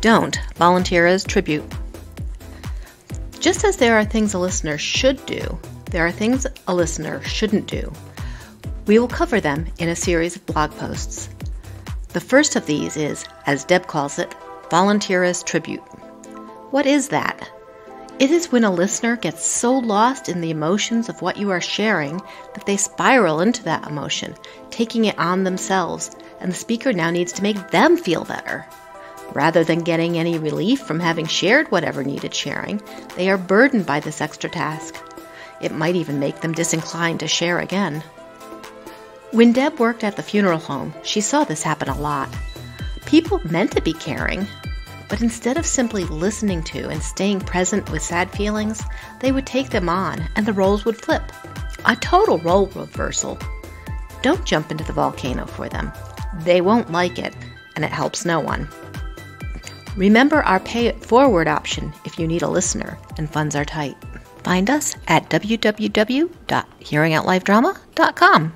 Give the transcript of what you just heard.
Don't volunteer as tribute. Just as there are things a listener should do, there are things a listener shouldn't do. We will cover them in a series of blog posts. The first of these is, as Deb calls it, volunteer as tribute. What is that? It is when a listener gets so lost in the emotions of what you are sharing that they spiral into that emotion, taking it on themselves, and the speaker now needs to make them feel better. Rather than getting any relief from having shared whatever needed sharing, they are burdened by this extra task. It might even make them disinclined to share again. When Deb worked at the funeral home, she saw this happen a lot. People meant to be caring, but instead of simply listening to and staying present with sad feelings, they would take them on and the roles would flip. A total role reversal. Don't jump into the volcano for them. They won't like it, and it helps no one. Remember our pay it forward option if you need a listener and funds are tight. Find us at www.hearingoutlifedrama.com.